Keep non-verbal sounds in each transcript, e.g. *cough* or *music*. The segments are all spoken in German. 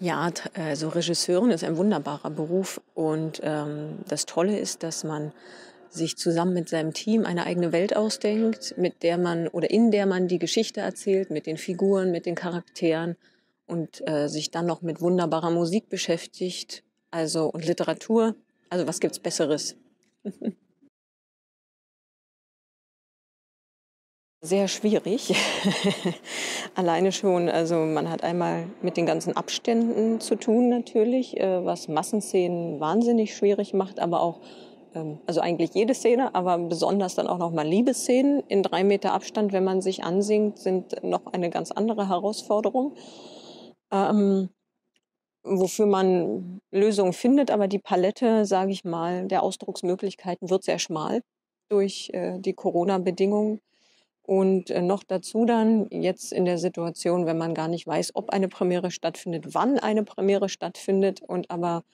Ja, also Regisseurin ist ein wunderbarer Beruf und, ähm, das Tolle ist, dass man sich zusammen mit seinem Team eine eigene Welt ausdenkt, mit der man oder in der man die Geschichte erzählt, mit den Figuren, mit den Charakteren und, äh, sich dann noch mit wunderbarer Musik beschäftigt, also und Literatur. Also, was gibt's Besseres? *laughs* Sehr schwierig. *laughs* Alleine schon also, man hat einmal mit den ganzen Abständen zu tun natürlich, äh, was Massenszenen wahnsinnig schwierig macht, aber auch ähm, also eigentlich jede Szene, aber besonders dann auch noch mal Liebesszenen in 3 Meter Abstand, wenn man sich ansingt, sind noch eine ganz andere Herausforderung, ähm, wofür man Lösungen findet. Aber die Palette, sage ich mal, der Ausdrucksmöglichkeiten wird sehr schmal durch, äh, die Corona-Bedingungen. Und, äh, noch dazu dann jetzt in der Situation, wenn man gar nicht weiß, ob eine Premiere stattfindet, wann eine Premiere stattfindet und aber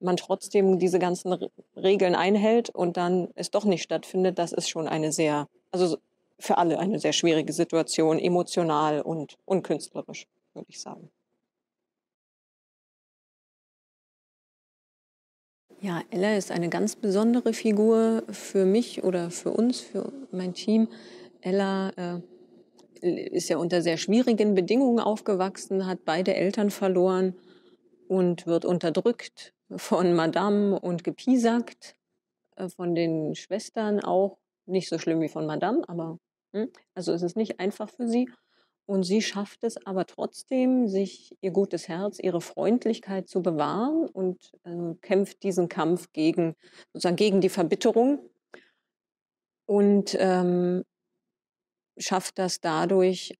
man trotzdem diese ganzen Regeln einhält und dann es doch nicht stattfindet, das ist schon eine sehr also für alle eine sehr schwierige Situation, emotional und und künstlerisch, würde ich sagen. Ja, Ella ist eine ganz besondere Figur für mich oder für uns, für mein Team. Ella, äh, ist ja unter sehr schwierigen Bedingungen aufgewachsen, hat beide Eltern verloren und wird unterdrückt von Madame und gepiesackt, äh, von den Schwestern auch. Nicht so schlimm wie von Madame, aber hm, also es ist nicht einfach für sie. Und sie schafft es aber trotzdem, sich ihr gutes Herz, ihre Freundlichkeit zu bewahren und, ähm, kämpft diesen Kampf gegen sozusagen gegen die Verbitterung und, ähm, schafft das dadurch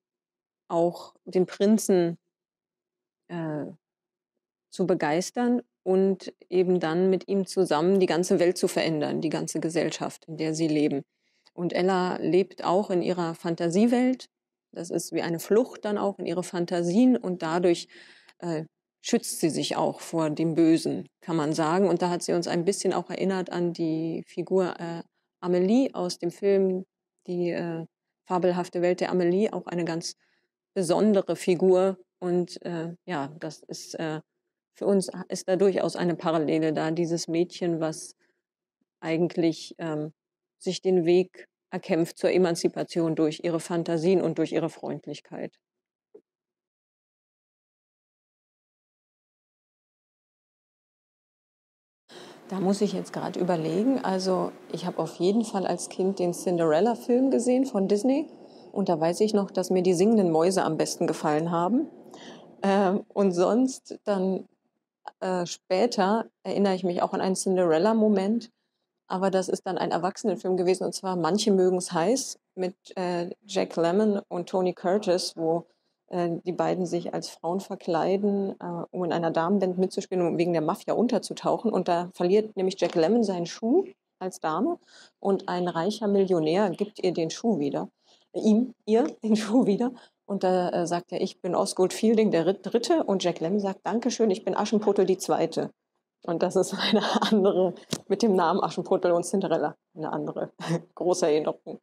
auch den Prinzen äh, zu begeistern und eben dann mit ihm zusammen die ganze Welt zu verändern, die ganze Gesellschaft, in der sie leben. Und Ella lebt auch in ihrer Fantasiewelt. Das ist wie eine Flucht dann auch in ihre Fantasien und dadurch, äh, schützt sie sich auch vor dem Bösen, kann man sagen. Und da hat sie uns ein bisschen auch erinnert an die Figur, äh, Amelie aus dem Film Die, äh, fabelhafte Welt der Amelie, auch eine ganz besondere Figur. Und, äh, ja, das ist, äh für uns ist da durchaus eine Parallele da. Dieses Mädchen, was eigentlich, ähm, sich den Weg erkämpft zur Emanzipation durch ihre Fantasien und durch ihre Freundlichkeit. Da muss ich jetzt grad überlegen. Also, ich habe auf jeden Fall als Kind den Cinderella-Film gesehen von Disney und da weiß ich noch, dass mir die singenden Mäuse am besten gefallen haben. Ähm, und sonst dann, äh, später erinnere ich mich auch an einen Cinderella-Moment, aber das ist dann ein Erwachsenenfilm gewesen und zwar „Manche mögen's heiß“ mit, äh, Jack Lemmon und Tony Curtis, wo, die beiden sich als Frauen verkleiden, äh, um in einer Damenband mitzuspielen, um wegen der Mafia unterzutauchen. Und da verliert nämlich Jack Lemmon seinen Schuh als Dame und ein reicher Millionär gibt ihr den Schuh wieder ihm ihr *laughs* den Schuh wieder. Und da, äh, sagt er: „Ich bin Osgood Fielding der Rit Dritte“ und Jack Lemmon sagt: „Dankeschön, ich bin Aschenputtel die Zweite.“ Und das ist *laughs* eine andere mit dem Namen Aschenputtel und Cinderella, 'ne andere *laughs* große Erinnerung.